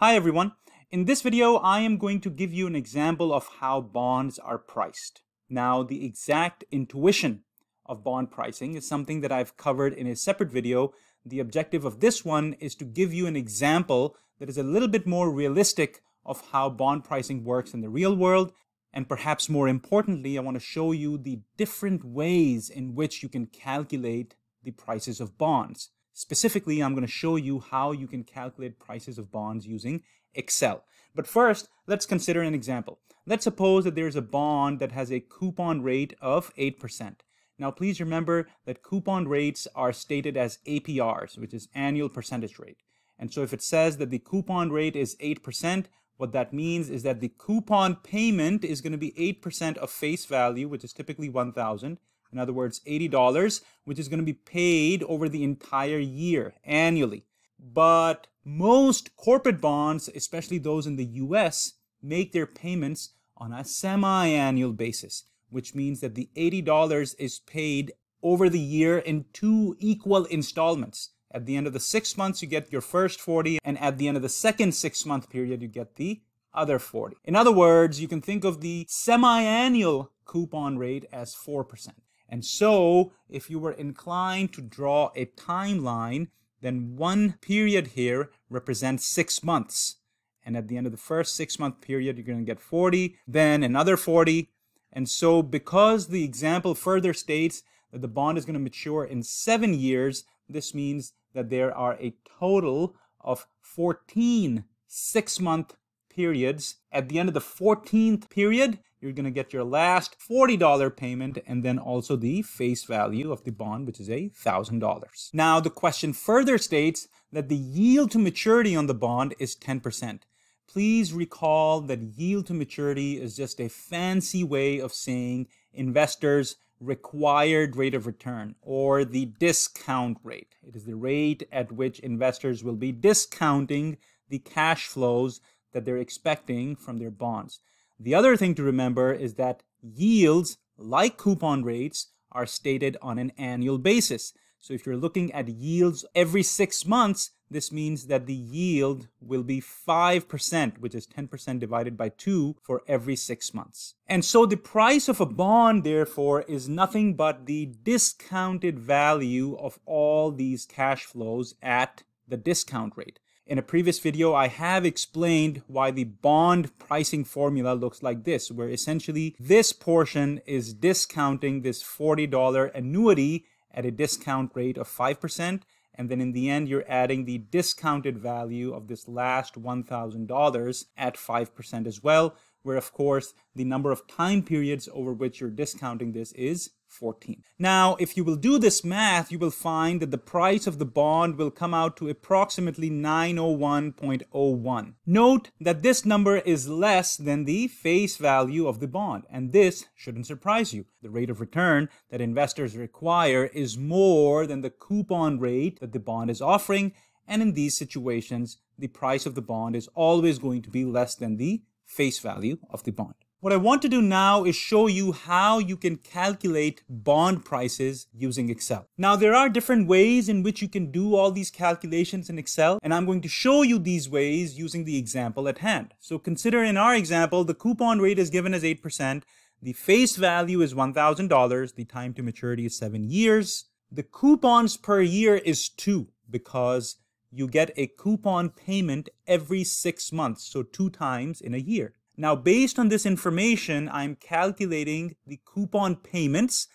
Hi everyone. In this video, I am going to give you an example of how bonds are priced. Now, the exact intuition of bond pricing is something that I've covered in a separate video. The objective of this one is to give you an example that is a little bit more realistic of how bond pricing works in the real world. And perhaps more importantly, I want to show you the different ways in which you can calculate the prices of bonds. Specifically, I'm going to show you how you can calculate prices of bonds using Excel. But first, let's consider an example. Let's suppose that there's a bond that has a coupon rate of 8%. Now, please remember that coupon rates are stated as APRs, which is annual percentage rate. And so if it says that the coupon rate is 8%, what that means is that the coupon payment is going to be 8% of face value, which is typically 1000 in other words, $80, which is going to be paid over the entire year annually. But most corporate bonds, especially those in the US, make their payments on a semi annual basis, which means that the $80 is paid over the year in two equal installments. At the end of the six months, you get your first 40, and at the end of the second six month period, you get the other 40. In other words, you can think of the semi annual coupon rate as 4%. And so, if you were inclined to draw a timeline, then one period here represents six months. And at the end of the first six month period, you're going to get 40, then another 40. And so, because the example further states that the bond is going to mature in seven years, this means that there are a total of 14 six month periods. At the end of the 14th period, you're going to get your last $40 payment and then also the face value of the bond, which is a $1,000. Now, the question further states that the yield to maturity on the bond is 10%. Please recall that yield to maturity is just a fancy way of saying investors required rate of return or the discount rate. It is the rate at which investors will be discounting the cash flows that they're expecting from their bonds. The other thing to remember is that yields, like coupon rates, are stated on an annual basis. So if you're looking at yields every six months, this means that the yield will be 5%, which is 10% divided by 2 for every six months. And so the price of a bond, therefore, is nothing but the discounted value of all these cash flows at the discount rate. In a previous video, I have explained why the bond pricing formula looks like this, where essentially this portion is discounting this $40 annuity at a discount rate of 5%. And then in the end, you're adding the discounted value of this last $1,000 at 5% as well, where of course the number of time periods over which you're discounting this is 14. Now, if you will do this math, you will find that the price of the bond will come out to approximately 901.01. Note that this number is less than the face value of the bond, and this shouldn't surprise you. The rate of return that investors require is more than the coupon rate that the bond is offering, and in these situations, the price of the bond is always going to be less than the face value of the bond. What I want to do now is show you how you can calculate bond prices using Excel. Now, there are different ways in which you can do all these calculations in Excel, and I'm going to show you these ways using the example at hand. So consider in our example, the coupon rate is given as 8%, the face value is $1,000, the time to maturity is seven years. The coupons per year is two because you get a coupon payment every six months, so two times in a year. Now, based on this information, I'm calculating the coupon payments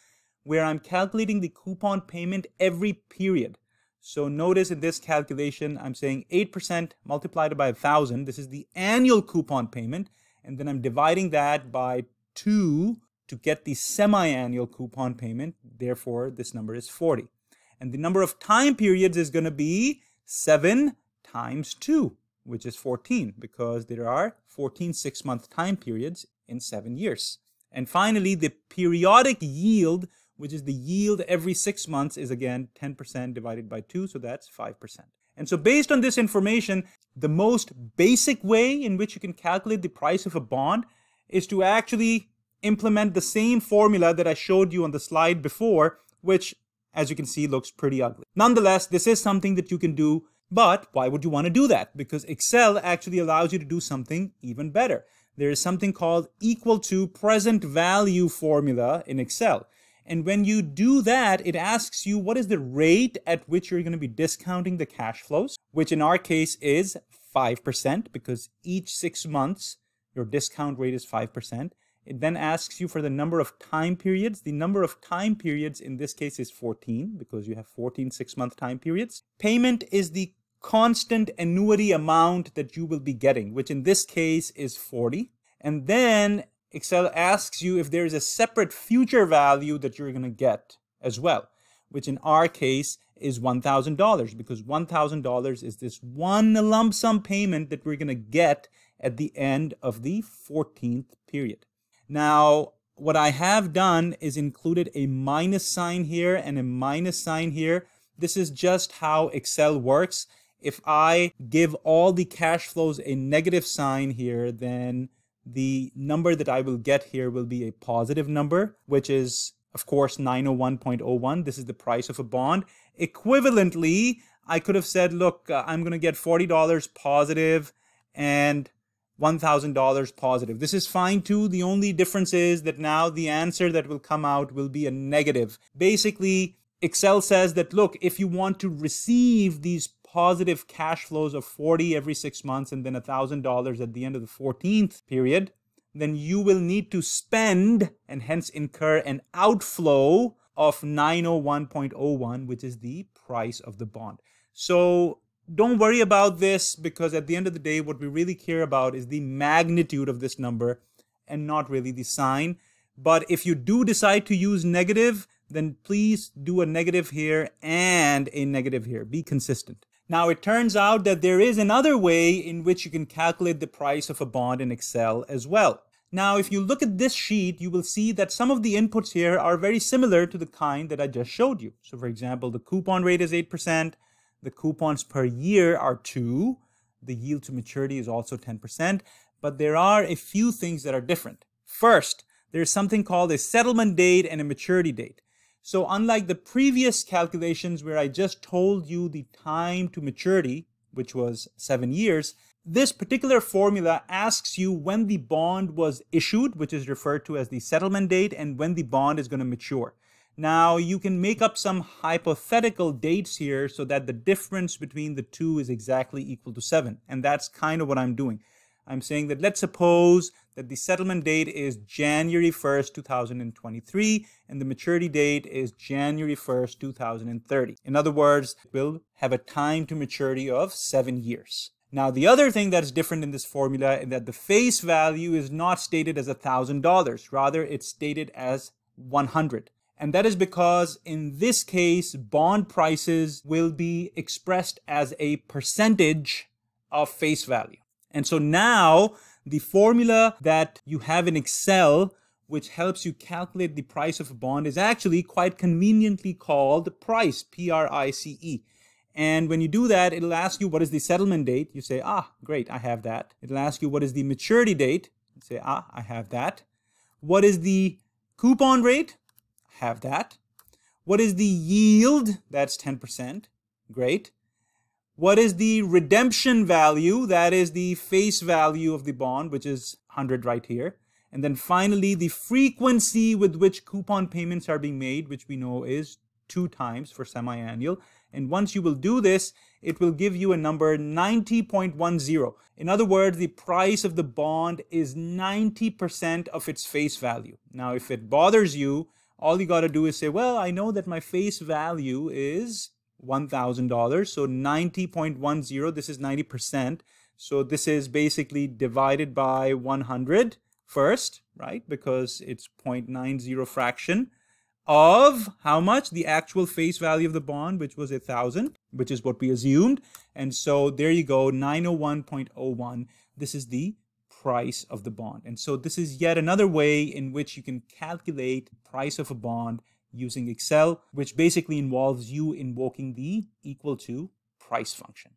where I'm calculating the coupon payment every period. So notice in this calculation, I'm saying 8% multiplied by 1,000. This is the annual coupon payment. And then I'm dividing that by 2 to get the semi-annual coupon payment. Therefore, this number is 40. And the number of time periods is going to be 7 times 2 which is 14 because there are 14 six month time periods in seven years. And finally, the periodic yield, which is the yield every six months, is again 10% divided by 2, so that's 5%. And so, based on this information, the most basic way in which you can calculate the price of a bond is to actually implement the same formula that I showed you on the slide before, which, as you can see, looks pretty ugly. Nonetheless, this is something that you can do But why would you want to do that? Because Excel actually allows you to do something even better. There is something called equal to present value formula in Excel. And when you do that, it asks you what is the rate at which you're going to be discounting the cash flows, which in our case is 5% because each six months your discount rate is 5%. It then asks you for the number of time periods. The number of time periods in this case is 14 because you have 14 six month time periods. Payment is the constant annuity amount that you will be getting, which in this case is 40. And then Excel asks you if there is a separate future value that you're going to get as well, which in our case is $1,000 because $1,000 is this one lump sum payment that we're going to get at the end of the 14th period. Now, what I have done is included a minus sign here and a minus sign here. This is just how Excel works. If I give all the cash flows a negative sign here, then the number that I will get here will be a positive number, which is, of course, 901.01. This is the price of a bond. Equivalently, I could have said, look, uh, I'm going to get $40 positive and $1,000 positive. This is fine too. The only difference is that now the answer that will come out will be a negative. Basically, Excel says that, look, if you want to receive these positive cash flows of 40 every six months and then $1,000 at the end of the 14th period, then you will need to spend and hence incur an outflow of 901.01, which is the price of the bond. So don't worry about this because at the end of the day, what we really care about is the magnitude of this number and not really the sign. But if you do decide to use negative, then please do a negative here and a negative here. Be consistent. Now, it turns out that there is another way in which you can calculate the price of a bond in Excel as well. Now, if you look at this sheet, you will see that some of the inputs here are very similar to the kind that I just showed you. So, for example, the coupon rate is 8%, the coupons per year are 2, the yield to maturity is also 10%, but there are a few things that are different. First, there's something called a settlement date and a maturity date. So unlike the previous calculations where I just told you the time to maturity, which was seven years, this particular formula asks you when the bond was issued, which is referred to as the settlement date, and when the bond is going to mature. Now, you can make up some hypothetical dates here so that the difference between the two is exactly equal to 7. And that's kind of what I'm doing. I'm saying that let's suppose that the settlement date is January 1st, 2023, and the maturity date is January 1st, 2030. In other words, we'll have a time to maturity of seven years. Now, the other thing that's different in this formula is that the face value is not stated as $1,000. Rather, it's stated as 100. And that is because in this case, bond prices will be expressed as a percentage of face value. And so now the formula that you have in Excel, which helps you calculate the price of a bond, is actually quite conveniently called price, P-R-I-C-E. And when you do that, it'll ask you what is the settlement date. You say, ah, great, I have that. It'll ask you what is the maturity date. You say, ah, I have that. What is the coupon rate? Have that. What is the yield? That's 10%. Great. What is the redemption value? That is the face value of the bond, which is 100 right here. And then finally, the frequency with which coupon payments are being made, which we know is two times for semi-annual. And once you will do this, it will give you a number 90.10. In other words, the price of the bond is 90% of its face value. Now, if it bothers you, all you got to do is say, well, I know that my face value is $1,000. So 90.10, this is 90%. So this is basically divided by 100 first, right? Because it's 0.90 fraction of how much? The actual face value of the bond, which was a thousand, which is what we assumed. And so there you go, 901.01. This is the price of the bond. And so this is yet another way in which you can calculate price of a bond using Excel, which basically involves you invoking the equal to price function.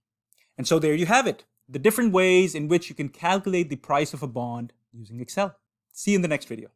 And so there you have it, the different ways in which you can calculate the price of a bond using Excel. See you in the next video.